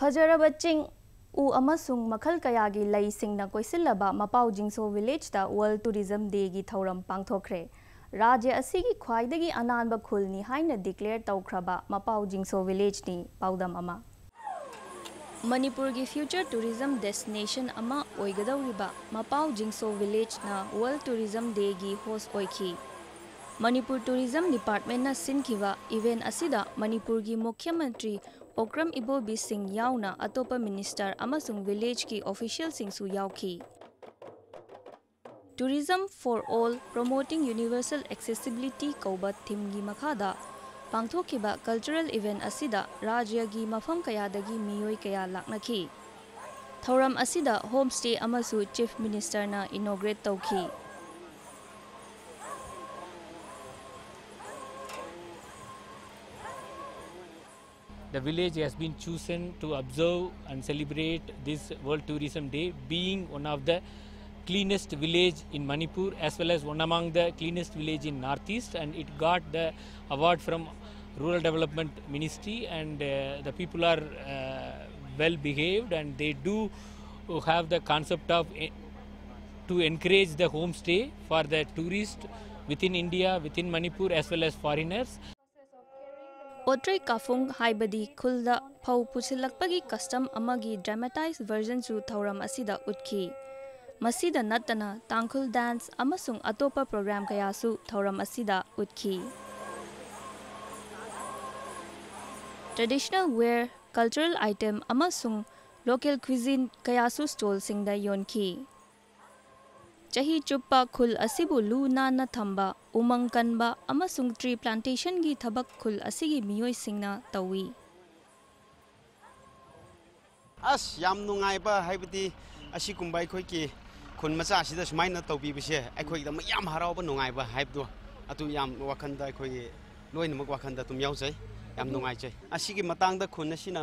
ꯐꯖꯔꯕ ꯆꯤꯡ ꯎ ꯑꯃꯁꯨꯡ ꯃꯈꯜ ꯀꯌꯥꯒꯤ ꯂꯩꯁꯤꯡꯅ ꯀꯣꯏꯁꯤꯜꯂꯕ ꯃꯄꯥꯎ ꯖꯤꯡꯁꯣ ꯚꯤꯂꯦꯖꯇ ꯋꯥꯔꯜ ꯇꯨꯔꯤꯖꯝ ꯗꯦꯒꯤ ꯊꯧꯔꯝ ꯄꯥꯡꯊꯣꯛꯈ꯭ꯔꯦ ꯔꯥꯖ꯭ꯌ ꯑꯁꯤꯒꯤ ꯈ꯭ꯋꯥꯏꯗꯒꯤ ꯑꯅꯥꯟꯕ ꯈꯨꯜꯅꯤ ꯍꯥꯏꯅ ꯗꯤꯀ꯭ꯂꯦꯌꯔ ꯇꯧꯈ꯭ꯔꯕ ꯃꯄꯥꯎ ꯖꯤꯡꯁꯣ ꯚꯤꯂꯦꯖꯅꯤ ꯄꯥꯎꯗꯝ ꯑꯃ ꯃꯅꯤꯄꯨꯔꯒꯤ ꯐ꯭ꯌꯨꯆꯔ ꯇꯨꯔꯤꯖꯝ ꯗꯦꯁꯇꯤꯅꯦꯁꯟ ꯑꯃ ꯑꯣꯏꯒꯗꯧꯔꯤꯕ ꯃꯄꯥꯎ ꯖꯤꯡꯁꯣ ꯚꯤꯂꯦꯖꯅ ꯋꯥꯔꯜ ꯇꯨꯔꯤꯖꯝ ꯗꯦꯒꯤ ꯍꯣꯁ ꯑꯣꯏꯈꯤ मणिपुर टूरिज़्म डिपार्टमेंट सिंखीब इवेंट असिद मणिपुर की मुख्य ओक्रम इबोबी सिंह यावना अतोप मिनिस्टर विलेज की official Singh tourism for all promoting universal accessibility कौब theme की मखादा पांथोखिब कल्चरल इवेंट राज्य की मफम कयादगी मियोय कया लाकनखी थौरम home stay chief minister inaugurate तौखी the village has been chosen to observe and celebrate this World Tourism Day, being one of the cleanest village in Manipur as well as one among the cleanest village in Northeast and it got the award from Rural Development Ministry and uh, the people are uh, well behaved and they do have the concept of uh, to encourage the homestay for the tourists within India, within Manipur as well as foreigners. Custom amagi dramatized version su thauram asida utki. Masida natana tangkhul dance amasung atopa program kaya su thauram asida utki. Traditional wear, cultural item amasung local cuisine kaya ꯆꯍꯤ ꯆꯨꯞꯄ ꯈꯨꯜ ꯑꯁꯤꯕꯨ ꯂꯨ ꯅꯥꯟꯅ ꯊꯝꯕ ꯎꯃꯪ ꯀꯟꯕ ꯑꯃꯁꯨꯡ ꯇ꯭ꯔꯤ ꯄ꯭ꯂꯥꯟꯇꯦꯁꯟꯒꯤ ꯊꯕꯛ ꯈꯨꯜ ꯑꯁꯤꯒꯤ ꯃꯤꯑꯣꯏꯁꯤꯡꯅ ꯇꯧꯏ ꯑꯁ ꯌꯥꯝ ꯅꯨꯡꯉꯥꯏꯕ ꯍꯥꯏꯕꯗꯤ ꯑꯁꯤꯒꯨꯝꯕ ꯑꯩꯈꯣꯏꯒꯤ ꯈꯨꯟ ꯃꯆꯥꯁꯤꯗ ꯁꯨꯃꯥꯏꯅ ꯇꯧꯕꯤꯕꯁꯦ ꯑꯩꯈꯣꯏꯒꯤꯗꯃꯛ ꯌꯥꯝ ꯍꯔꯥꯎꯕ ꯅꯨꯡꯉꯥꯏꯕ ꯍꯥꯏꯕꯗꯣ ꯑꯗꯨ ꯌꯥꯝ ꯋꯥꯈꯟꯗ ꯑꯩꯈꯣꯏꯒꯤ ꯂꯣꯏꯅꯃꯛ ꯋꯥꯈꯟꯗ ꯑꯗꯨꯝ ꯌꯥꯎꯖꯩ ꯌꯥꯝ ꯅꯨꯡꯉꯥꯏꯖꯩ ꯑꯁꯤꯒꯤ ꯃꯇꯥꯡꯗ ꯈꯨꯟ ꯑꯁꯤꯅ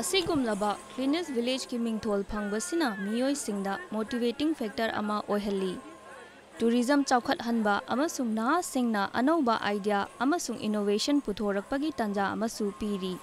ꯑꯁꯤꯒꯨꯝꯂꯕ ꯀ꯭ꯂꯤꯅꯦꯁ ꯚꯤꯂꯦꯖꯀꯤ ꯃꯤꯡꯊꯣꯜ ꯐꯪꯕꯁꯤꯅ ꯃꯤꯑꯣꯏꯁꯤꯡꯗ ꯃꯣꯇꯤꯚꯦꯇꯤꯡ ꯐꯦꯛꯇꯔ ꯑꯃ ꯑꯣꯏꯍꯜꯂꯤ ꯇꯨꯔꯤꯖꯝ ꯆꯥꯎꯈꯠꯍꯟꯕ ꯑꯃꯁꯨꯡ ꯅꯍꯥꯁꯤꯡꯅ ꯑꯅꯧꯕ ꯑꯥꯏꯗꯤꯌꯥ ꯑꯃꯁꯨꯡ ꯏꯅꯣꯚꯦꯁꯟ ꯄꯨꯊꯣꯔꯛꯄꯒꯤ ꯇꯥꯟꯖꯥ ꯑꯃꯁꯨ ꯄꯤꯔꯤ